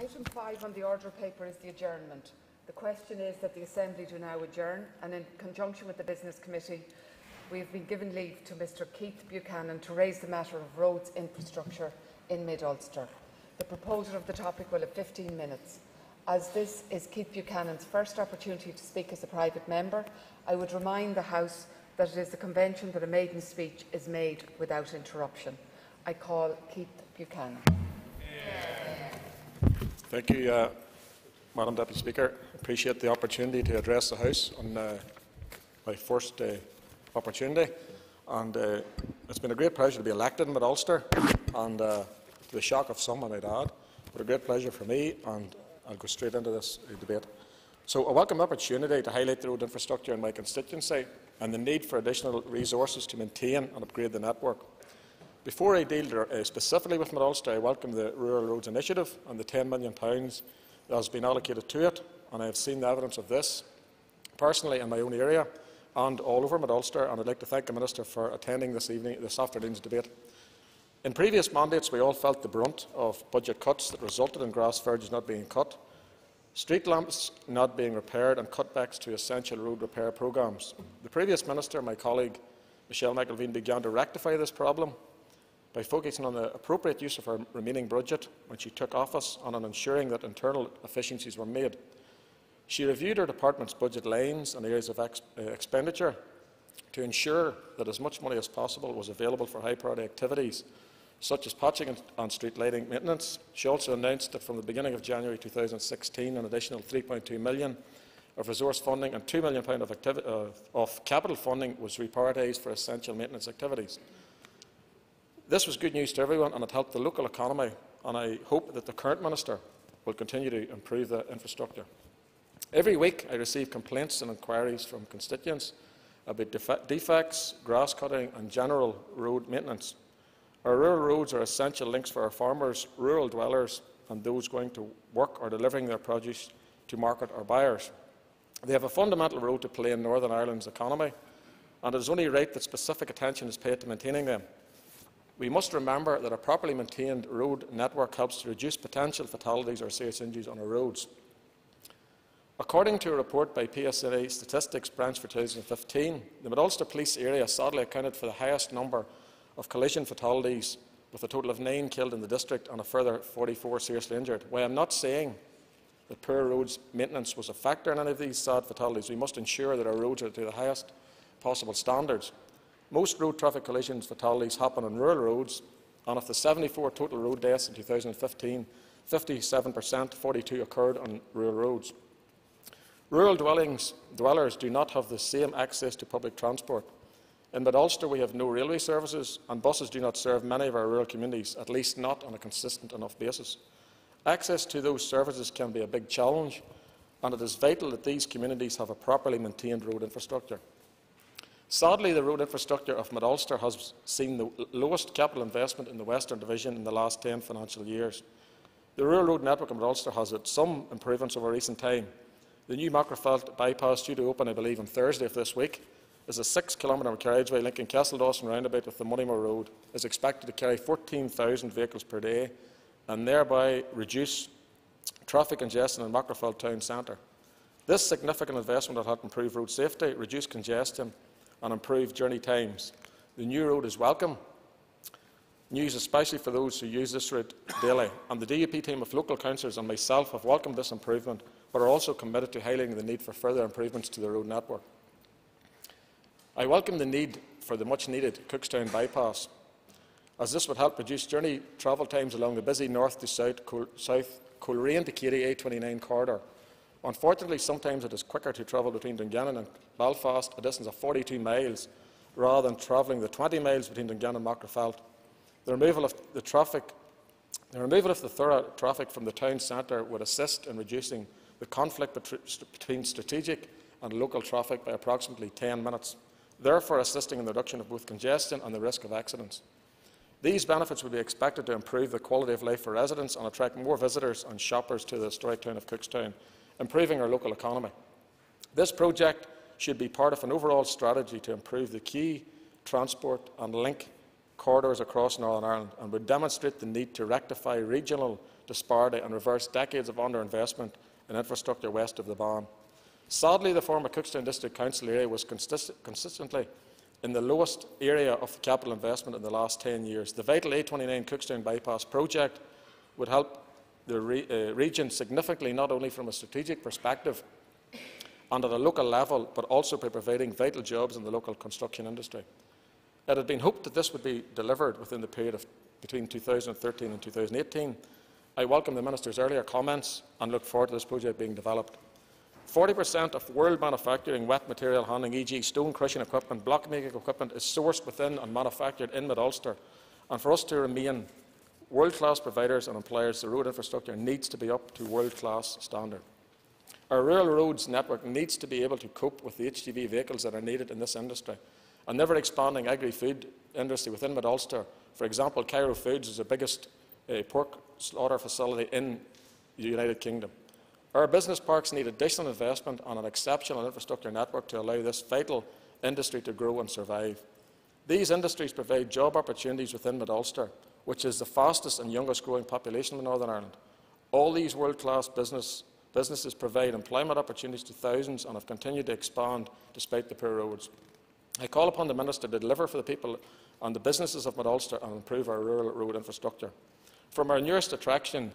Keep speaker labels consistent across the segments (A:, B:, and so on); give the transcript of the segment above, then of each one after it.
A: Item 5 on the order paper is the adjournment. The question is that the Assembly do now adjourn and in conjunction with the Business Committee we have been given leave to Mr Keith Buchanan to raise the matter of roads infrastructure in Mid-Ulster. The proposer of the topic will have 15 minutes. As this is Keith Buchanan's first opportunity to speak as a private member, I would remind the House that it is the convention that a maiden speech is made without interruption. I call Keith Buchanan.
B: Thank you, uh, Madam Deputy Speaker. I appreciate the opportunity to address the House on uh, my first uh, opportunity. And uh, it's been a great pleasure to be elected in Mid-Ulster, and uh, to the shock of some, I might add, but a great pleasure for me, and I'll go straight into this uh, debate. So a welcome opportunity to highlight the road infrastructure in my constituency and the need for additional resources to maintain and upgrade the network. Before I deal uh, specifically with Mid-Ulster, I welcome the Rural Roads Initiative and the £10 million that has been allocated to it, and I have seen the evidence of this personally in my own area and all over Mid-Ulster, and I'd like to thank the Minister for attending this, evening, this afternoon's debate. In previous mandates, we all felt the brunt of budget cuts that resulted in grass verges not being cut, street lamps not being repaired and cutbacks to essential road repair programmes. The previous Minister, my colleague Michelle McIlveen, began to rectify this problem by focusing on the appropriate use of her remaining budget when she took office and on ensuring that internal efficiencies were made. She reviewed her department's budget lines and areas of ex uh, expenditure to ensure that as much money as possible was available for high priority activities such as patching and street lighting maintenance. She also announced that from the beginning of January 2016 an additional £3.2 million of resource funding and £2 million of, uh, of capital funding was reprioritised for essential maintenance activities. This was good news to everyone and it helped the local economy and I hope that the current Minister will continue to improve the infrastructure. Every week I receive complaints and inquiries from constituents about defects, grass cutting and general road maintenance. Our rural roads are essential links for our farmers, rural dwellers and those going to work or delivering their produce to market or buyers. They have a fundamental role to play in Northern Ireland's economy and it is only right that specific attention is paid to maintaining them. We must remember that a properly maintained road network helps to reduce potential fatalities or serious injuries on our roads. According to a report by PSNI Statistics Branch for 2015, the Mid-Ulster Police area sadly accounted for the highest number of collision fatalities, with a total of nine killed in the district and a further 44 seriously injured. While I am not saying that poor roads maintenance was a factor in any of these sad fatalities, we must ensure that our roads are to the highest possible standards. Most road traffic collisions and fatalities happen on rural roads, and of the 74 total road deaths in 2015, 57%, 42 occurred on rural roads. Rural dwellings, dwellers do not have the same access to public transport. In Mid-Ulster we have no railway services and buses do not serve many of our rural communities, at least not on a consistent enough basis. Access to those services can be a big challenge and it is vital that these communities have a properly maintained road infrastructure. Sadly, the road infrastructure of Mid-Ulster has seen the lowest capital investment in the Western Division in the last 10 financial years. The rural road network in Mid-Ulster has had some improvements over recent time, the new Magherafelt bypass, due to open, I believe, on Thursday of this week, is a six-kilometre carriageway linking Castledawson roundabout with the Moneymore Road, is expected to carry 14,000 vehicles per day and thereby reduce traffic congestion in Magherafelt town centre. This significant investment will help improve road safety, reduce congestion and improve journey times. The new road is welcome news, especially for those who use this route daily, and the DUP team of local councillors and myself have welcomed this improvement but are also committed to highlighting the need for further improvements to the road network. I welcome the need for the much-needed Cookstown bypass, as this would help reduce journey travel times along the busy north to south, south Coleraine to Keady A29 corridor. Unfortunately, sometimes it is quicker to travel between Dungannon and Belfast, a distance of 42 miles, rather than travelling the 20 miles between Dungannon and Magherafelt. The removal of the traffic the removal of the thorough traffic from the town centre would assist in reducing the conflict between strategic and local traffic by approximately 10 minutes, therefore assisting in the reduction of both congestion and the risk of accidents. These benefits would be expected to improve the quality of life for residents and attract more visitors and shoppers to the historic town of Cookstown, improving our local economy. This project should be part of an overall strategy to improve the key transport and link corridors across Northern Ireland and would demonstrate the need to rectify regional disparity and reverse decades of underinvestment in infrastructure west of the Bann. Sadly, the former Cookstown District Council area was consist consistently in the lowest area of capital investment in the last 10 years. The vital A29 Cookstown Bypass project would help the re uh, region significantly, not only from a strategic perspective and at a local level, but also by providing vital jobs in the local construction industry. It had been hoped that this would be delivered within the period of between 2013 and 2018. I welcome the Minister's earlier comments and look forward to this project being developed. 40% of world manufacturing wet material handling, e.g. stone crushing equipment, block making equipment, is sourced within and manufactured in Mid-Ulster. And for us to remain world-class providers and employers, the road infrastructure needs to be up to world-class standard. Our rural roads network needs to be able to cope with the HGV vehicles that are needed in this industry. A never-expanding agri-food industry within Mid-Ulster, for example, Karro Foods is the biggest uh, pork slaughter facility in the United Kingdom. Our business parks need additional investment and an exceptional infrastructure network to allow this vital industry to grow and survive. These industries provide job opportunities within Mid-Ulster, which is the fastest and youngest growing population in Northern Ireland. All these world-class business, businesses provide employment opportunities to thousands and have continued to expand despite the poor roads. I call upon the Minister to deliver for the people and the businesses of Mid-Ulster and improve our rural road infrastructure. From our nearest attraction,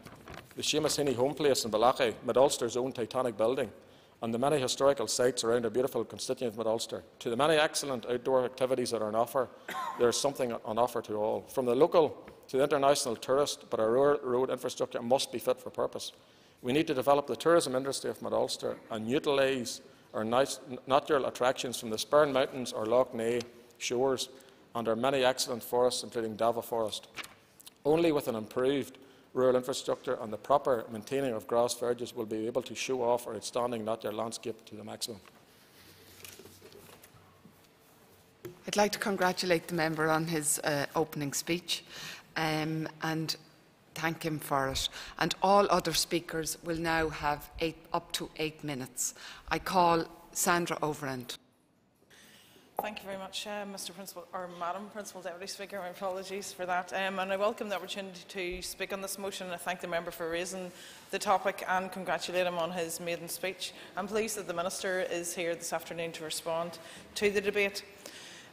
B: the Seamus Heaney home place in Bellaghy, Mid-Ulster's own Titanic building, and the many historical sites around our beautiful constituent of Mid-Ulster, to the many excellent outdoor activities that are on offer, there is something on offer to all. From the local to international tourist, but our road infrastructure must be fit for purpose. We need to develop the tourism industry of Mid-Ulster and utilise our natural attractions from the Sperrin Mountains or Lough Neagh shores and our many excellent forests, including Davagh Forest. Only with an improved rural infrastructure and the proper maintaining of grass verges will be able to show off our outstanding natural landscape to the maximum.
A: I'd like to congratulate the member on his uh, opening speech um, and thank him for it. And all other speakers will now have eight, up to eight minutes. I call Sandra Overend.
C: Thank you very much, uh, Mr. Principal, or Madam Principal Deputy Speaker. My apologies for that. Um, and I welcome the opportunity to speak on this motion. I thank the member for raising the topic and congratulate him on his maiden speech. I'm pleased that the Minister is here this afternoon to respond to the debate.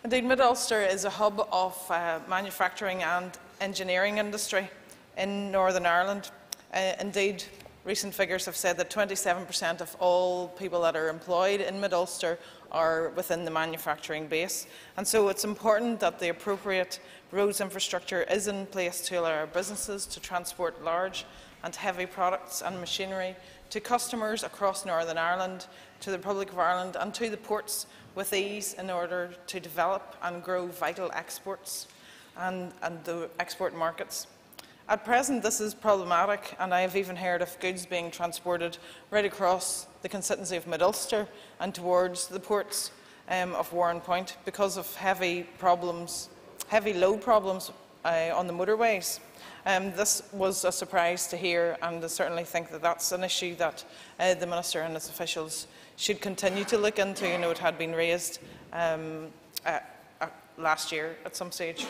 C: Indeed, Mid-Ulster is a hub of uh, manufacturing and engineering industry in Northern Ireland. Uh, indeed, recent figures have said that 27% of all people that are employed in Mid-Ulster are within the manufacturing base. And so it's important that the appropriate roads infrastructure is in place to allow our businesses to transport large and heavy products and machinery to customers across Northern Ireland, to the Republic of Ireland and to the ports with ease in order to develop and grow vital exports and, and the export markets. At present, this is problematic, and I have even heard of goods being transported right across the constituency of Mid-Ulster and towards the ports um, of Warrenpoint because of heavy problems, heavy load problems uh, on the motorways. Um, this was a surprise to hear, and I certainly think that that's an issue that uh, the Minister and his officials should continue to look into. You know, it had been raised um, uh, last year at some stage.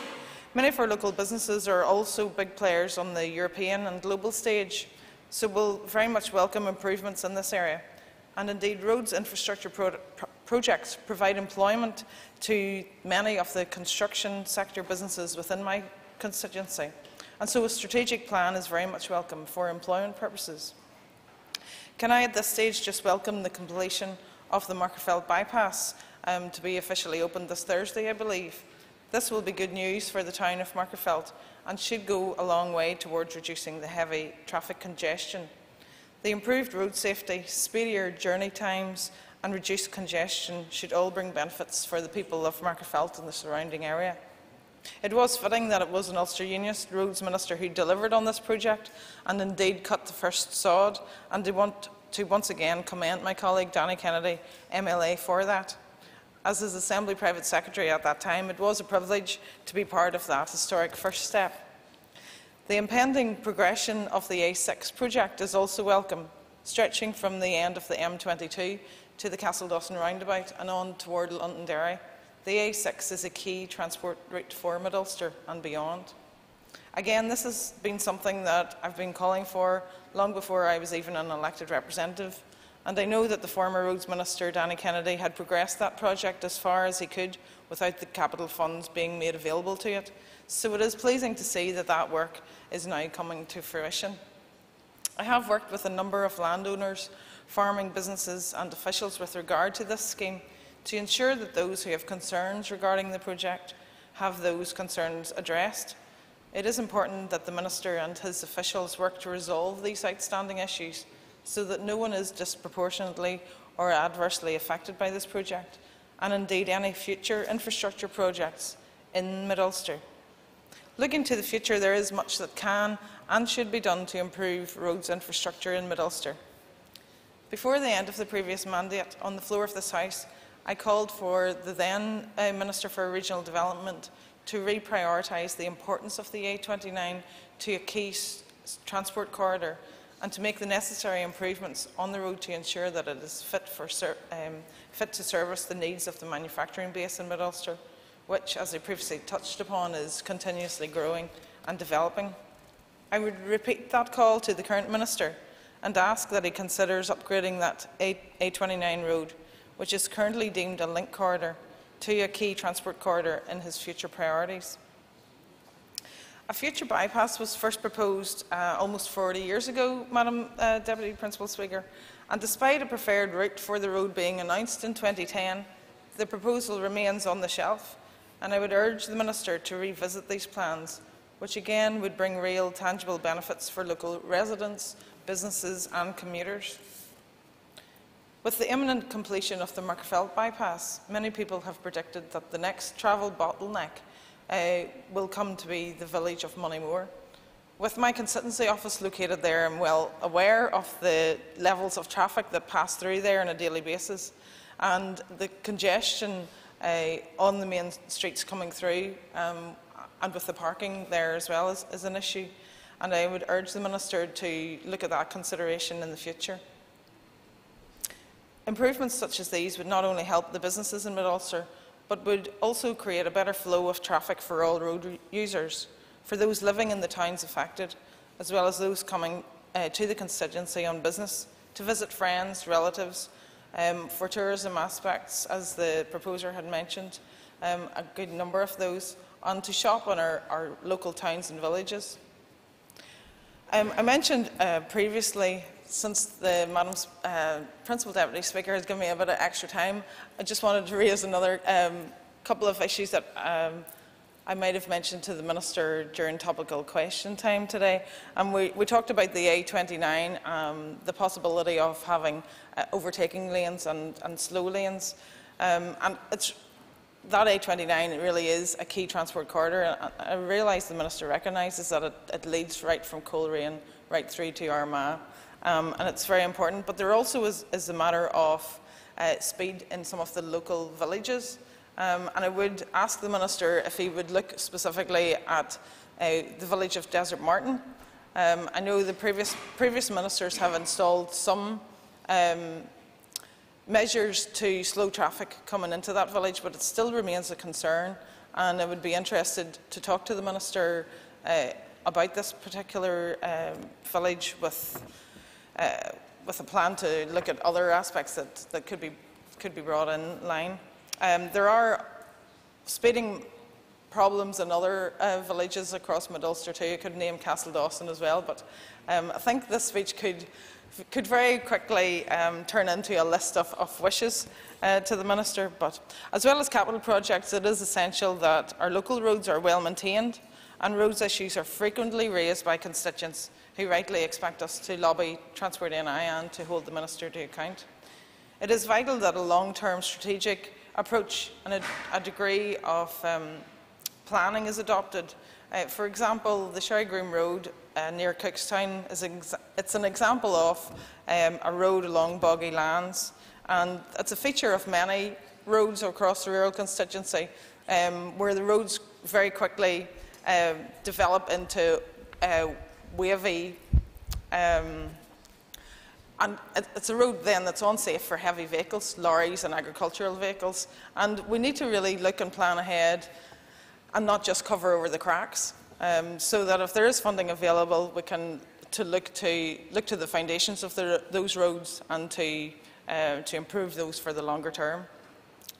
C: Many of our local businesses are also big players on the European and global stage, so we'll very much welcome improvements in this area. And indeed, roads infrastructure pro pro projects provide employment to many of the construction sector businesses within my constituency. And so a strategic plan is very much welcome for employment purposes. Can I at this stage just welcome the completion of the Magherafelt bypass um, to be officially opened this Thursday, I believe. This will be good news for the town of Magherafelt and should go a long way towards reducing the heavy traffic congestion. The improved road safety, speedier journey times and reduced congestion should all bring benefits for the people of Magherafelt and the surrounding area. It was fitting that it was an Ulster Unionist Roads Minister who delivered on this project and indeed cut the first sod and I want to once again commend my colleague Danny Kennedy, MLA, for that. As his Assembly Private Secretary at that time, it was a privilege to be part of that historic first step. The impending progression of the A6 project is also welcome, stretching from the end of the M22 to the Castledawson roundabout and on toward Londonderry. The A6 is a key transport route for Mid Ulster and beyond. Again, this has been something that I've been calling for long before I was even an elected representative. And I know that the former Roads Minister, Danny Kennedy, had progressed that project as far as he could without the capital funds being made available to it. So it is pleasing to see that that work is now coming to fruition. I have worked with a number of landowners, farming businesses and officials with regard to this scheme to ensure that those who have concerns regarding the project have those concerns addressed. It is important that the Minister and his officials work to resolve these outstanding issues so that no one is disproportionately or adversely affected by this project, and indeed any future infrastructure projects in Mid-Ulster. Looking to the future, there is much that can and should be done to improve roads infrastructure in Mid-Ulster. Before the end of the previous mandate, on the floor of this House, I called for the then uh, Minister for Regional Development to reprioritise the importance of the A29 to a key transport corridor and to make the necessary improvements on the road to ensure that it is fit, for um, fit to service the needs of the manufacturing base in Mid-Ulster, which, as I previously touched upon, is continuously growing and developing. I would repeat that call to the current Minister and ask that he considers upgrading that A A29 road, which is currently deemed a link corridor, to a key transport corridor in his future priorities. A future bypass was first proposed uh, almost 40 years ago, Madam uh, Deputy Principal Speaker, and despite a preferred route for the road being announced in 2010, the proposal remains on the shelf, and I would urge the Minister to revisit these plans, which again would bring real, tangible benefits for local residents, businesses and commuters. With the imminent completion of the Magherafelt bypass, many people have predicted that the next travel bottleneck uh, will come to be the village of Moneymore. With my constituency office located there, I'm well aware of the levels of traffic that pass through there on a daily basis and the congestion uh, on the main streets coming through um, and with the parking there as well is, is an issue. And I would urge the Minister to look at that consideration in the future. Improvements such as these would not only help the businesses in Mid-Ulster, but would also create a better flow of traffic for all road users, for those living in the towns affected, as well as those coming uh, to the constituency on business, to visit friends, relatives, um, for tourism aspects, as the proposer had mentioned, um, a good number of those, and to shop in our, our local towns and villages. Um, I mentioned uh, previously since the Madam uh, Principal Deputy Speaker has given me a bit of extra time, I just wanted to raise another um, couple of issues that um, I might have mentioned to the Minister during topical question time today. Um, we, we, talked about the A29, um, the possibility of having uh, overtaking lanes and, and slow lanes. Um, and that A29 really is a key transport corridor. I, I realise the Minister recognises that it, it, leads right from Coleraine right through to Armagh um, and it's very important. But there also is, is a matter of uh, speed in some of the local villages. Um, and I would ask the Minister if he would look specifically at uh, the village of Desertmartin. Um, I know the previous, previous ministers have installed some um, measures to slow traffic coming into that village, but it still remains a concern. And I would be interested to talk to the Minister uh, about this particular um, village with uh, with a plan to look at other aspects that, that could, be, could be brought in line. Um, there are speeding problems in other uh, villages across Mid-Ulster too. I could name Castledawson as well, but um, I think this speech could, could very quickly um, turn into a list of, of wishes uh, to the Minister. But as well as capital projects, it is essential that our local roads are well maintained and roads issues are frequently raised by constituents who rightly expect us to lobby Transport NI and to hold the Minister to account. It is vital that a long-term strategic approach and a, a degree of um, planning is adopted. Uh, for example, the Sherrygroom Road uh, near Cookstown is it's an example of um, a road along boggy lands, and it's a feature of many roads across the rural constituency, um, where the roads very quickly uh, develop into wavy. Um, and it's a road then that's unsafe for heavy vehicles, lorries and agricultural vehicles. And we need to really look and plan ahead and not just cover over the cracks. um, so that if there is funding available, we can to look to look to the foundations of the, those roads and to uh, to improve those for the longer term.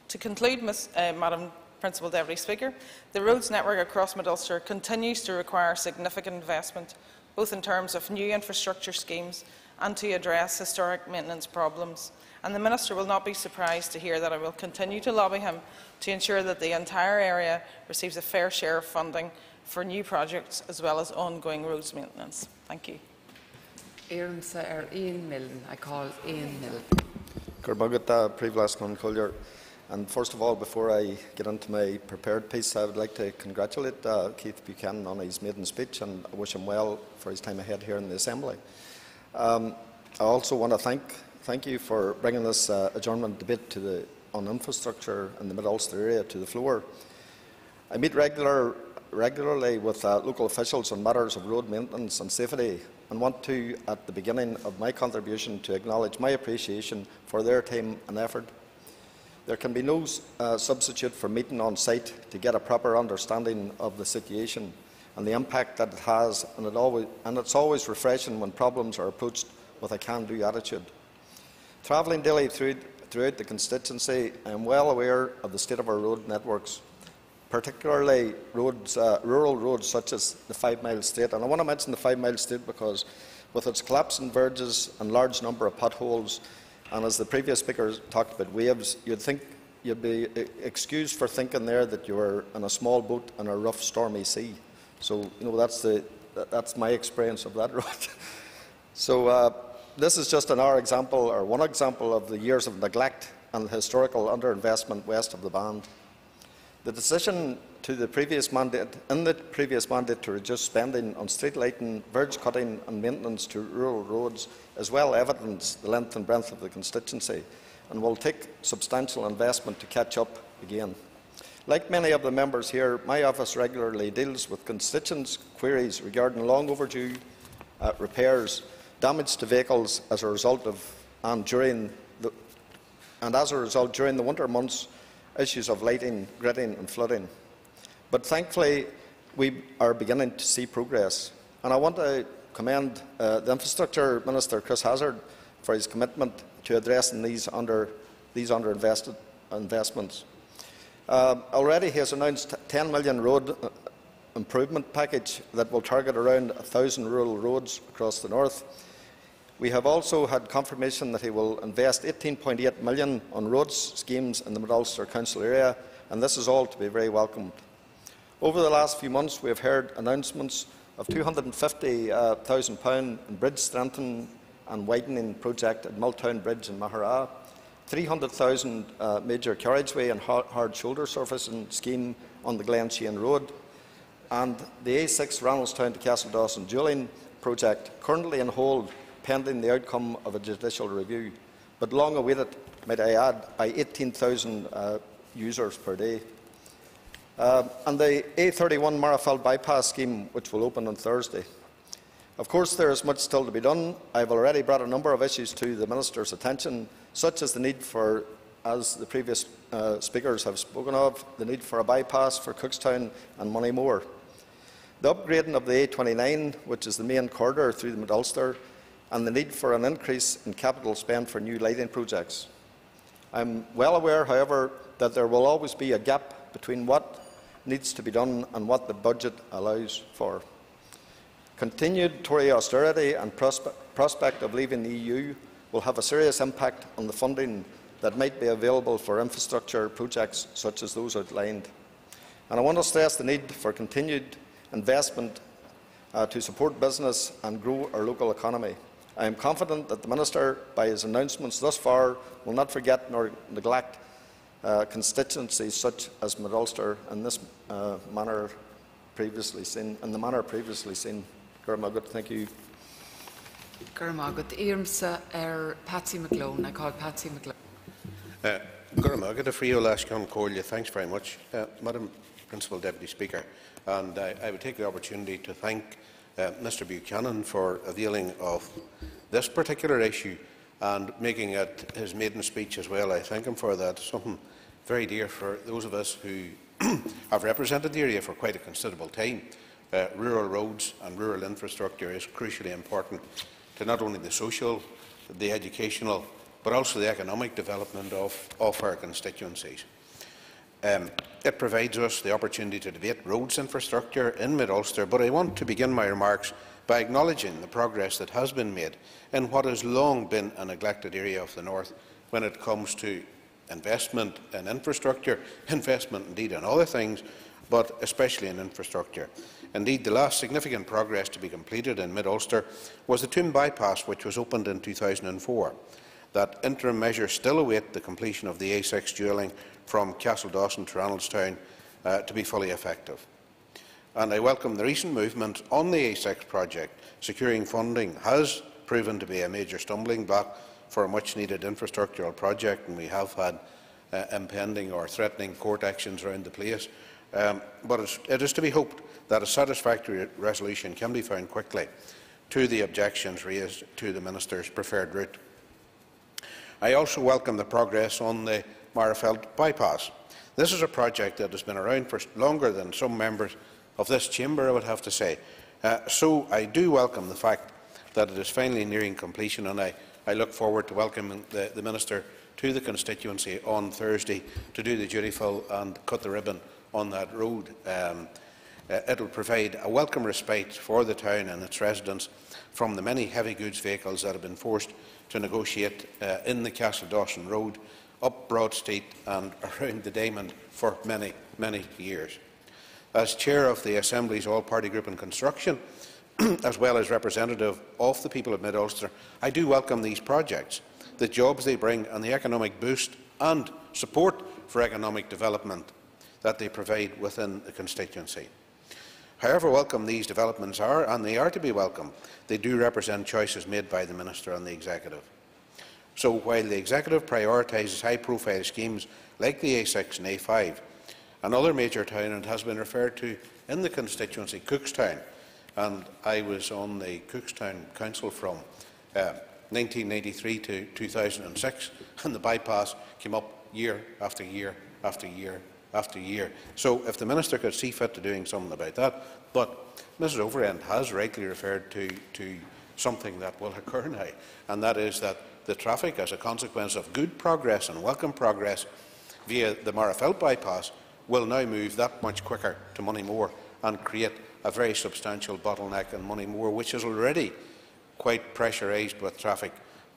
C: To conclude, Ms, uh, Madam Principal Deputy Speaker, the roads network across Mid Ulster continues to require significant investment, both in terms of new infrastructure schemes and to address historic maintenance problems. And the Minister will not be surprised to hear that I will continue to lobby him to ensure that the entire area receives a fair share of funding for new projects as well as ongoing roads maintenance. Thank you.
A: Éarmsa ar er, Ian Milne. I call Ian Milne.
D: Gurmagata Privlascon Collier. And first of all, before I get into my prepared piece, I would like to congratulate uh, Keith Buchanan on his maiden speech and wish him well for his time ahead here in the Assembly. Um, I also want to thank, thank you for bringing this uh, adjournment debate to the, on infrastructure in the Mid-Ulster area to the floor. I meet regular, regularly with uh, local officials on matters of road maintenance and safety and want to, at the beginning of my contribution, to acknowledge my appreciation for their time and effort. There can be no uh, substitute for meeting on site to get a proper understanding of the situation and the impact that it has, and, it always, and it's always refreshing when problems are approached with a can-do attitude. Travelling daily through, throughout the constituency, I am well aware of the state of our road networks, particularly roads, uh, rural roads such as the Five Mile Straight. And I want to mention the Five Mile Straight because with its collapsing verges and large number of potholes, and as the previous speaker talked about waves, you'd think you'd be excused for thinking there that you were in a small boat in a rough, stormy sea. So, you know, that's, the, that's my experience of that road. so, uh, this is just another example, or one example, of the years of neglect and historical underinvestment west of the Bann. The decision to the previous mandate, in the previous mandate to reduce spending on street lighting, verge cutting and maintenance to rural roads as well evidence the length and breadth of the constituency and will take substantial investment to catch up again. Like many of the members here, my office regularly deals with constituents' queries regarding long overdue uh, repairs, damage to vehicles as a result of and during the, and as a result during the winter months, issues of lighting, gritting and flooding. But thankfully, we are beginning to see progress. And I want to commend uh, the Infrastructure Minister, Chris Hazzard, for his commitment to addressing these, under, these underinvested investments. Uh, already he has announced a 10 million road uh, improvement package that will target around 1,000 rural roads across the north. We have also had confirmation that he will invest 18.8 million on roads schemes in the Mid-Ulster Council area, and this is all to be very welcomed. Over the last few months, we have heard announcements of £250,000 in bridge strengthening and widening project at Milltown Bridge in Maghera, 300,000 uh, major carriageway and hard shoulder surfacing scheme on the Glenshane Road, and the A6 Randalstown to Castledawson dualling project currently on hold pending the outcome of a judicial review, but long awaited, might I add, by 18,000 uh, users per day. Uh, and the A31 Magherafelt bypass scheme, which will open on Thursday. Of course, there is much still to be done. I have already brought a number of issues to the Minister's attention, such as the need for, as the previous uh, speakers have spoken of, the need for a bypass for Cookstown and Moneymore. The upgrading of the A29, which is the main corridor through the Mid-Ulster, and the need for an increase in capital spend for new lighting projects. I am well aware, however, that there will always be a gap between what needs to be done and what the budget allows for. Continued Tory austerity and prospe prospect of leaving the EU will have a serious impact on the funding that might be available for infrastructure projects such as those outlined. And I want to stress the need for continued investment uh, to support business and grow our local economy. I am confident that the Minister, by his announcements thus far, will not forget nor neglect uh, constituencies such as Mid-Ulster in this uh, manner previously seen, in the manner previously seen. Gurmagut, thank you.
A: Gurmagut, Irmsa er Patsy McGlone. I call Patsy McGlone.
E: Uh, Gurmagut, Frio Lashcon Corlia, thanks very much. Uh, Madam Principal Deputy Speaker, and I, I would take the opportunity to thank uh, Mr Buchanan for availing of this particular issue and making it his maiden speech as well. I thank him for that. Something very dear for those of us who have represented the area for quite a considerable time. uh, rural roads and rural infrastructure is crucially important to not only the social, the educational, but also the economic development of, of our constituencies. Um, it provides us the opportunity to debate roads infrastructure in Mid-Ulster, but I want to begin my remarks by acknowledging the progress that has been made in what has long been a neglected area of the North when it comes to investment in infrastructure, investment indeed in other things, but especially in infrastructure. Indeed, the last significant progress to be completed in mid-Ulster was the Toome bypass, which was opened in 2004. That interim measure still await the completion of the A6 dualling from Castledawson to Randalstown uh, to be fully effective. And I welcome the recent movement on the A6 project. Securing funding has proven to be a major stumbling block for a much-needed infrastructural project, and we have had uh, impending or threatening court actions around the place. Um, but it is to be hoped that a satisfactory resolution can be found quickly to the objections raised to the Minister's preferred route. I also welcome the progress on the Magherafelt bypass. This is a project that has been around for longer than some members of this chamber, I would have to say. Uh, so I do welcome the fact that it is finally nearing completion, and I, I look forward to welcoming the, the Minister to the constituency on Thursday to do the dutiful and cut the ribbon on that road. Um, uh, it will provide a welcome respite for the town and its residents from the many heavy goods vehicles that have been forced to negotiate uh, in the Castledawson Road, up Broad Street and around the Diamond for many, many years. As Chair of the Assembly's All-Party Group in Construction, as well as representative of the people of Mid-Ulster, I do welcome these projects, the jobs they bring and the economic boost and support for economic development that they provide within the constituency. However welcome these developments are, and they are to be welcome, they do represent choices made by the Minister and the Executive. So while the Executive prioritises high-profile schemes like the A6 and A5, another major town, and has been referred to in the constituency, Cookstown, and I was on the Cookstown Council from uh, 1993 to 2006, and the bypass came up year after year after year after year. So if the Minister could see fit to doing something about that, but Mrs Overend has rightly referred to, to something that will occur now, and that is that the traffic, as a consequence of good progress and welcome progress via the Magherafelt bypass, will now move that much quicker to Moneymore and create a very substantial bottleneck in Moneymore, which is already quite pressurised with traffic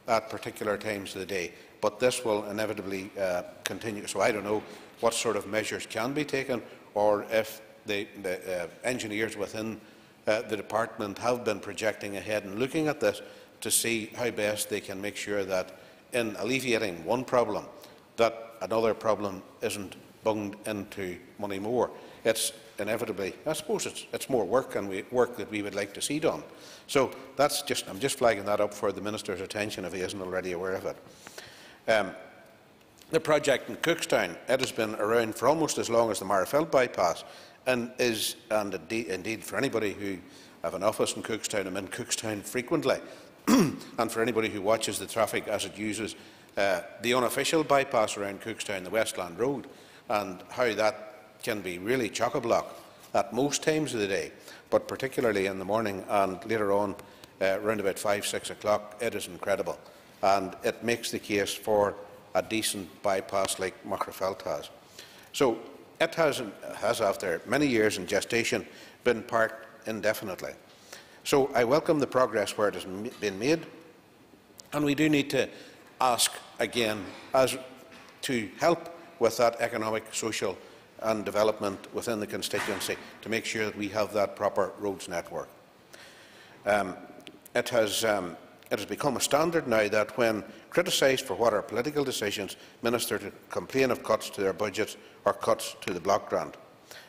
E: at particular times of the day. But this will inevitably uh, continue. So I don't know what sort of measures can be taken or if the, the uh, engineers within uh, the department have been projecting ahead and looking at this to see how best they can make sure that in alleviating one problem, that another problem isn't bunged into Moneymore. It's inevitably, I suppose it's, it's more work and we, work that we would like to see done. So that's just, I'm just flagging that up for the Minister's attention if he isn't already aware of it. Um, the project in Cookstown, it has been around for almost as long as the Magherafelt bypass and is, and indeed, indeed for anybody who have an office in Cookstown, I'm in Cookstown frequently, and for anybody who watches the traffic as it uses uh, the unofficial bypass around Cookstown, the Westland Road, and how that can be really chock-a-block at most times of the day, but particularly in the morning and later on uh, around about 5, 6 o'clock, it is incredible. And it makes the case for a decent bypass like Magherafelt has. So it has, has, after many years in gestation, been parked indefinitely. So I welcome the progress where it has been made, and we do need to ask again as to help with that economic, social and development within the constituency to make sure that we have that proper roads network. Um, it has um, it has become a standard now that when criticised for what are political decisions, ministers complain of cuts to their budgets or cuts to the block grant.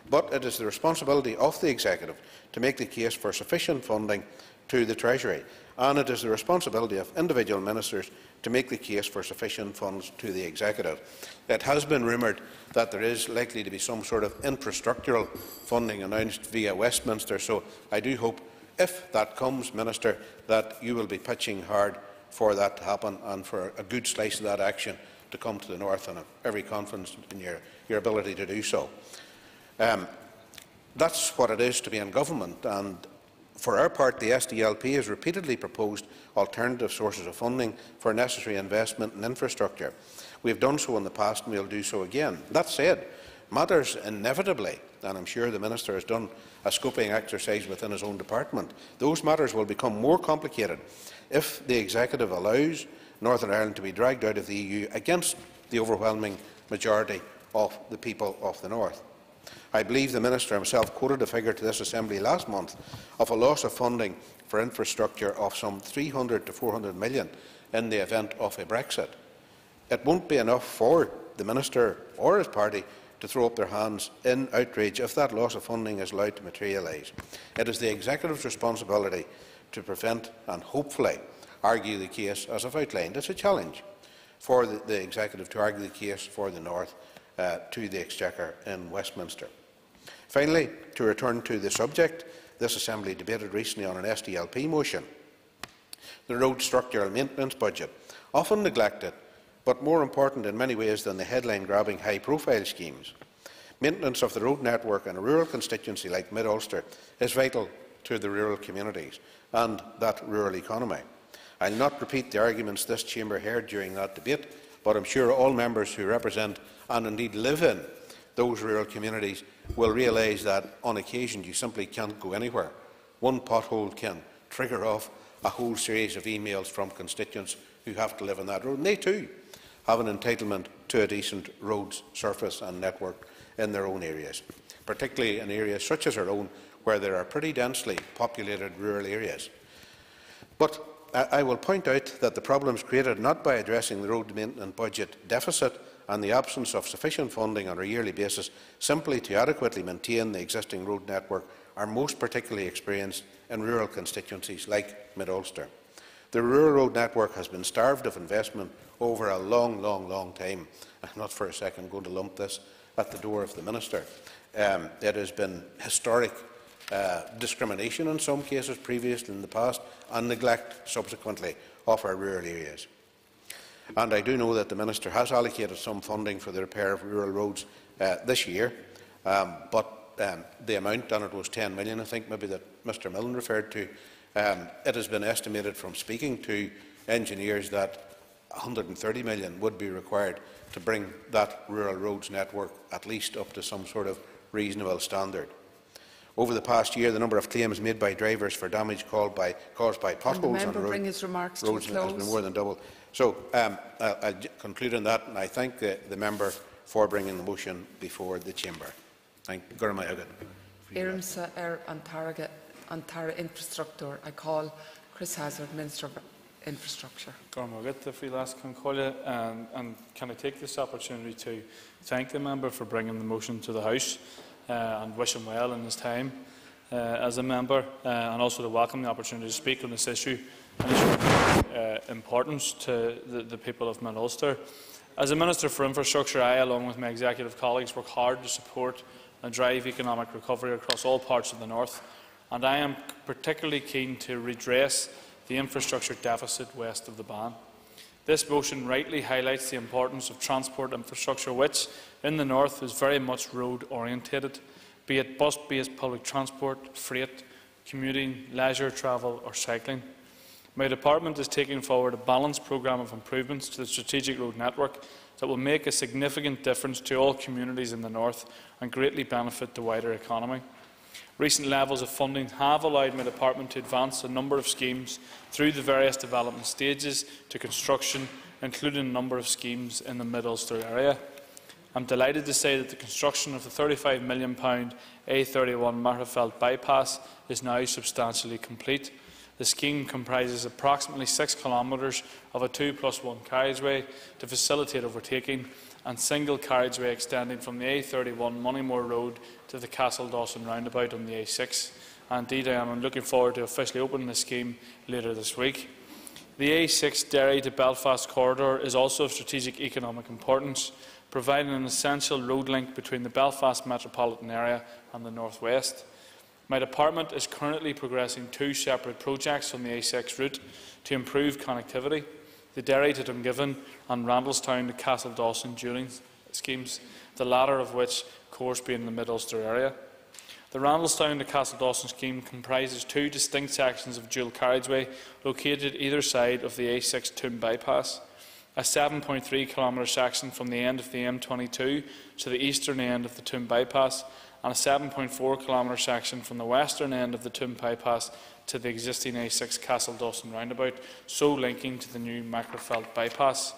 E: But it is the responsibility of the Executive to make the case for sufficient funding to the Treasury, and it is the responsibility of individual ministers to make the case for sufficient funds to the Executive. It has been rumoured that there is likely to be some sort of infrastructural funding announced via Westminster, so I do hope if that comes, Minister, that you will be pitching hard for that to happen and for a good slice of that action to come to the North and every confidence in your, your ability to do so. Um, That's what it is to be in government, and for our part, the SDLP has repeatedly proposed alternative sources of funding for necessary investment in infrastructure. We have done so in the past and we will do so again. That said, matters inevitably, and I'm sure the Minister has done a scoping exercise within his own department, those matters will become more complicated if the Executive allows Northern Ireland to be dragged out of the EU against the overwhelming majority of the people of the North. I believe the Minister himself quoted a figure to this Assembly last month of a loss of funding for infrastructure of some 300 to 400 million in the event of a Brexit. It won't be enough for the Minister or his party to throw up their hands in outrage if that loss of funding is allowed to materialise. It is the Executive's responsibility to prevent and hopefully argue the case as I've outlined. It's a challenge for the, the Executive to argue the case for the North uh, to the Exchequer in Westminster. Finally, to return to the subject, this Assembly debated recently on an SDLP motion. The road structural maintenance budget, often neglected, but more important in many ways than the headline-grabbing high-profile schemes. Maintenance of the road network in a rural constituency like Mid-Ulster is vital to the rural communities and that rural economy. I'll not repeat the arguments this chamber heard during that debate, but I'm sure all members who represent and indeed live in those rural communities will realise that on occasion you simply can't go anywhere. One pothole can trigger off a whole series of emails from constituents who have to live on that road. And they too have an entitlement to a decent roads surface and network in their own areas, particularly in areas such as our own where there are pretty densely populated rural areas. But I will point out that the problems created not by addressing the road maintenance budget deficit and the absence of sufficient funding on a yearly basis simply to adequately maintain the existing road network are most particularly experienced in rural constituencies like Mid-Ulster. The rural road network has been starved of investment over a long, long, long time. I'm not for a second going to lump this at the door of the Minister. Um, it has been historic uh, discrimination in some cases previously in the past and neglect subsequently of our rural areas. And I do know that the Minister has allocated some funding for the repair of rural roads uh, this year, um, but um, the amount, and it was 10 million, I think, maybe that Mr Milne referred to, um, it has been estimated from speaking to engineers that 130 million would be required to bring that rural roads network at least up to some sort of reasonable standard. Over the past year, the number of claims made by drivers for damage caused by, caused by potholes on road,
A: his remarks
E: roads has been more than double. So um, I'll, I'll conclude on that, and I thank the, the member for bringing the motion before the chamber. Thank you.
A: Irimsa er Antara, Antara Infrastructure. I call Chris Hazzard, Minister of Infrastructure.
F: And, and can I take this opportunity to thank the member for bringing the motion to the House and wish him well in his time uh, as a member uh, and also to welcome the opportunity to speak on this issue and its uh, importance to the, the people of Mid Ulster. As a Minister for Infrastructure, I, along with my executive colleagues, work hard to support and drive economic recovery across all parts of the North, and I am particularly keen to redress the infrastructure deficit west of the Bann. This motion rightly highlights the importance of transport infrastructure, which, in the North, is very much road-orientated, be it bus-based public transport, freight, commuting, leisure travel or cycling. My department is taking forward a balanced programme of improvements to the strategic road network that will make a significant difference to all communities in the North and greatly benefit the wider economy. Recent levels of funding have allowed my department to advance a number of schemes through the various development stages to construction, including a number of schemes in the Mid-Ulster area. I am delighted to say that the construction of the £35 million A31 Magherafelt bypass is now substantially complete. The scheme comprises approximately 6 kilometres of a 2 plus 1 carriageway to facilitate overtaking and single carriageway extending from the A31 Moneymore Road to the Castledawson roundabout on the A6. And indeed, I am looking forward to officially opening the scheme later this week. The A6 Derry to Belfast corridor is also of strategic economic importance, providing an essential road link between the Belfast metropolitan area and the North West. My department is currently progressing two separate projects on the A6 route to improve connectivity the Derry to Dungiven and Randalstown to Castledawson during schemes, the latter of which, of course, being in the Mid Ulster area. The Randalstown to Castledawson scheme comprises two distinct sections of dual carriageway located either side of the A6 Toome bypass. A 7.3 km section from the end of the M22 to the eastern end of the Toome bypass and a 7.4 kilometre section from the western end of the Toome Pass to the existing A6 Castledawson roundabout, so linking to the new Magherafelt bypass.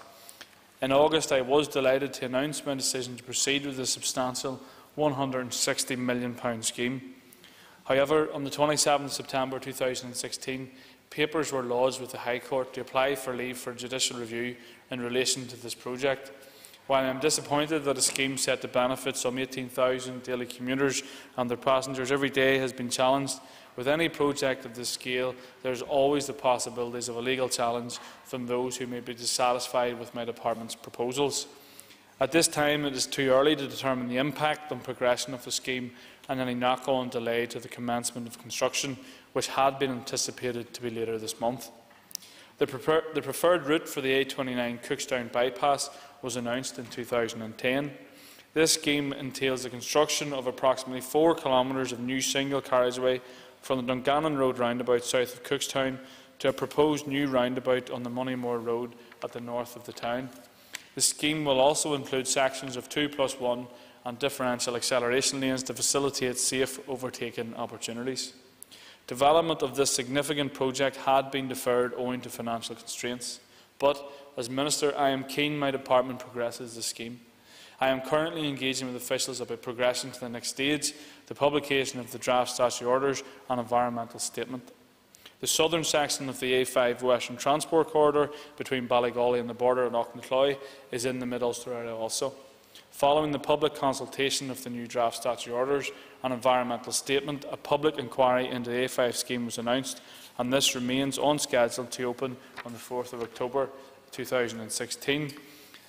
F: In August, I was delighted to announce my decision to proceed with the substantial £160 million scheme. However, on the 27th September 2016, papers were lodged with the High Court to apply for leave for judicial review in relation to this project. While I am disappointed that a scheme set to benefit some 18,000 daily commuters and their passengers every day has been challenged, with any project of this scale, there is always the possibilities of a legal challenge from those who may be dissatisfied with my department's proposals. At this time, it is too early to determine the impact and progression of the scheme and any knock-on delay to the commencement of construction, which had been anticipated to be later this month. The, prefer the preferred route for the A29 Cookstown bypass was announced in 2010. This scheme entails the construction of approximately 4 kilometres of new single carriageway from the Dungannon Road roundabout south of Cookstown to a proposed new roundabout on the Moneymore Road at the north of the town. The scheme will also include sections of 2 plus 1 and differential acceleration lanes to facilitate safe overtaking opportunities. Development of this significant project had been deferred owing to financial constraints, but as Minister, I am keen my department progresses the scheme. I am currently engaging with officials about progression to the next stage, the publication of the draft statutory orders and environmental statement. The southern section of the A5 Western Transport Corridor between Ballygawley and the border at Aughnacloy is in the Mid-Ulster area also. Following the public consultation of the new draft statutory orders and environmental statement, a public inquiry into the A5 scheme was announced and this remains on schedule to open on the 4th of October 2016.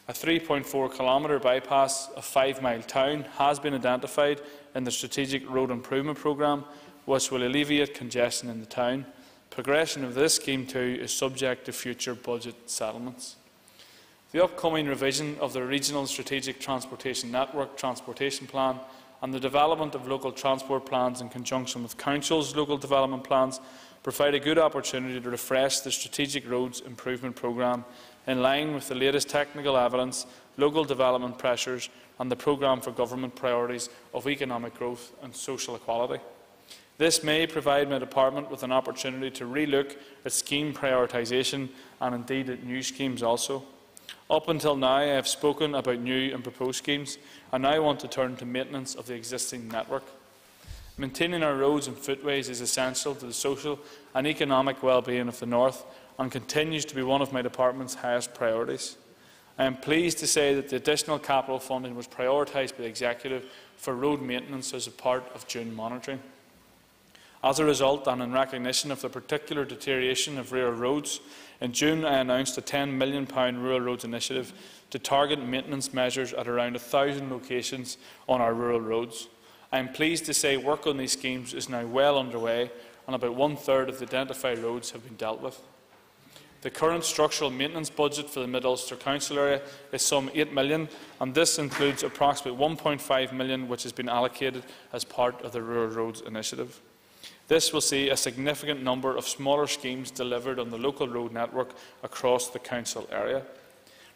F: A 3.4 kilometre bypass of Fivemiletown has been identified in the Strategic Road Improvement Programme, which will alleviate congestion in the town. Progression of this scheme too is subject to future budget settlements. The upcoming revision of the Regional Strategic Transportation Network Transportation Plan and the development of local transport plans in conjunction with Council's local development plans provide a good opportunity to refresh the Strategic Roads Improvement Programme in line with the latest technical evidence, local development pressures and the programme for government priorities of economic growth and social equality. This may provide my department with an opportunity to relook at scheme prioritisation and indeed at new schemes also. Up until now, I have spoken about new and proposed schemes. and now I want to turn to maintenance of the existing network. Maintaining our roads and footways is essential to the social and economic well-being of the North and continues to be one of my department's highest priorities. I am pleased to say that the additional capital funding was prioritised by the Executive for road maintenance as a part of June monitoring. As a result, and in recognition of the particular deterioration of rural roads, in June I announced a £10 million rural roads initiative to target maintenance measures at around 1,000 locations on our rural roads. I am pleased to say work on these schemes is now well underway and about one-third of the identified roads have been dealt with. The current structural maintenance budget for the Mid-Ulster Council area is some £8 million, and this includes approximately £1.5 million which has been allocated as part of the Rural Roads Initiative. This will see a significant number of smaller schemes delivered on the local road network across the council area.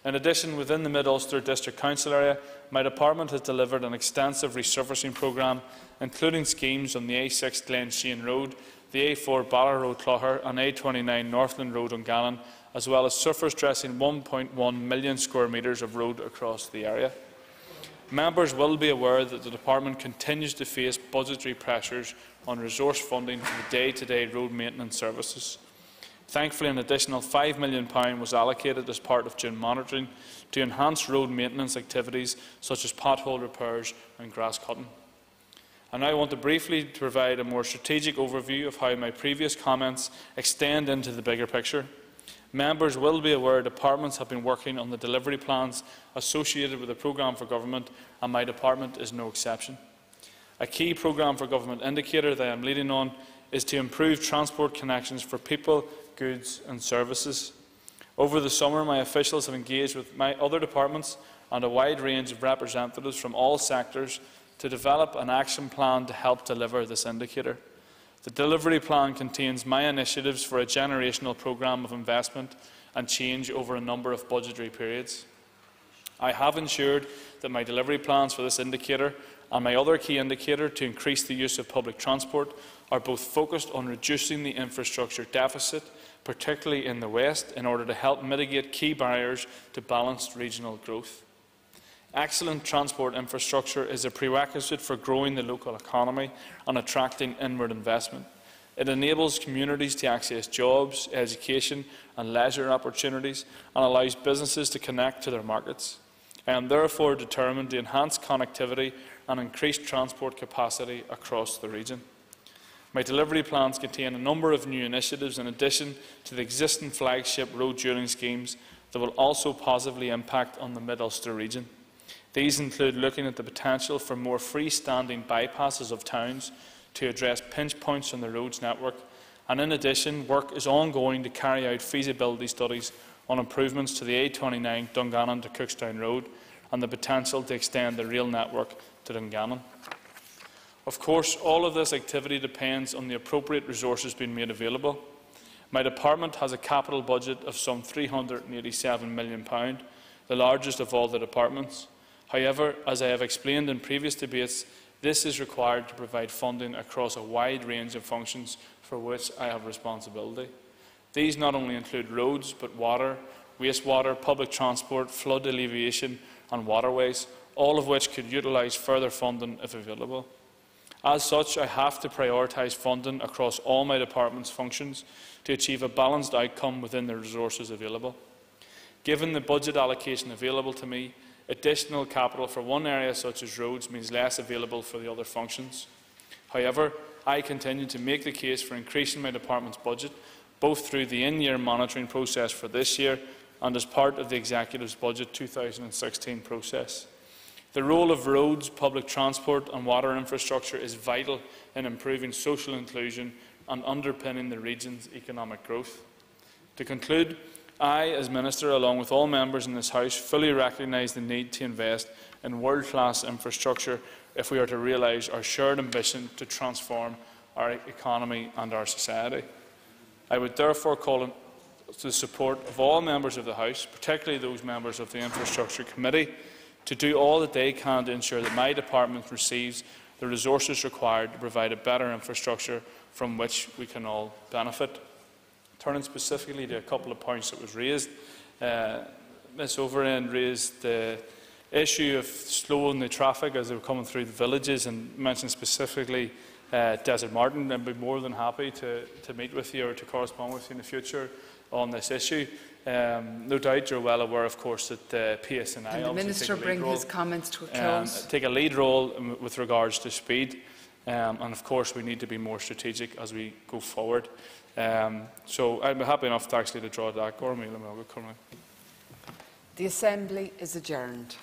F: In addition, within the Mid-Ulster District Council area, my department has delivered an extensive resurfacing programme, including schemes on the A6 Glenshane Road, the A4 Ballard Road Clogher and A29 Northland Road on Dungannon, as well as surface dressing 1.1 million square metres of road across the area. Members will be aware that the Department continues to face budgetary pressures on resource funding for the day-to-day -day road maintenance services. Thankfully, an additional £5 million was allocated as part of June monitoring to enhance road maintenance activities such as pothole repairs and grass cutting. I now want to briefly provide a more strategic overview of how my previous comments extend into the bigger picture. Members will be aware departments have been working on the delivery plans associated with the programme for government, and my department is no exception. A key programme for government indicator that I am leading on is to improve transport connections for people, goods and services. Over the summer, my officials have engaged with my other departments and a wide range of representatives from all sectors to develop an action plan to help deliver this indicator. The delivery plan contains my initiatives for a generational programme of investment and change over a number of budgetary periods. I have ensured that my delivery plans for this indicator and my other key indicator to increase the use of public transport are both focused on reducing the infrastructure deficit, particularly in the West, in order to help mitigate key barriers to balanced regional growth. Excellent transport infrastructure is a prerequisite for growing the local economy and attracting inward investment. It enables communities to access jobs, education and leisure opportunities and allows businesses to connect to their markets. I am therefore determined to enhance connectivity and increase transport capacity across the region. My delivery plans contain a number of new initiatives in addition to the existing flagship road during schemes that will also positively impact on the Mid-Ulster region. These include looking at the potential for more freestanding bypasses of towns to address pinch points on the roads network, and in addition, work is ongoing to carry out feasibility studies on improvements to the A29 Dungannon to Cookstown Road and the potential to extend the rail network to Dungannon. Of course, all of this activity depends on the appropriate resources being made available. My department has a capital budget of some £387 million, the largest of all the departments. However, as I have explained in previous debates, this is required to provide funding across a wide range of functions for which I have responsibility. These not only include roads, but water, wastewater, public transport, flood alleviation and waterways, all of which could utilise further funding if available. As such, I have to prioritise funding across all my department's functions to achieve a balanced outcome within the resources available. Given the budget allocation available to me, additional capital for one area such as roads means less available for the other functions. However, I continue to make the case for increasing my department's budget, both through the in-year monitoring process for this year and as part of the Executive's Budget 2016 process. The role of roads, public transport and water infrastructure is vital in improving social inclusion and underpinning the region's economic growth. To conclude, I, as Minister, along with all members in this House, fully recognise the need to invest in world-class infrastructure if we are to realise our shared ambition to transform our economy and our society. I would therefore call on the support of all members of the House, particularly those members of the Infrastructure Committee, to do all that they can to ensure that my department receives the resources required to provide a better infrastructure from which we can all benefit. Turning specifically to a couple of points that was raised, uh, Ms Overend raised the issue of slowing the traffic as they were coming through the villages and mentioned specifically uh, Desertmartin. I'd be more than happy to, to meet with you or to correspond with you in the future on this issue. Um, no doubt you're well aware, of course, that uh, PSNI
A: and the Minister bring
F: role,
A: his comments to a
F: um,
A: close.
F: Um, take a lead role with regards to speed, um, and of course we need to be more strategic as we go forward. Um, so be happy enough to actually to draw that.
A: The Assembly is adjourned.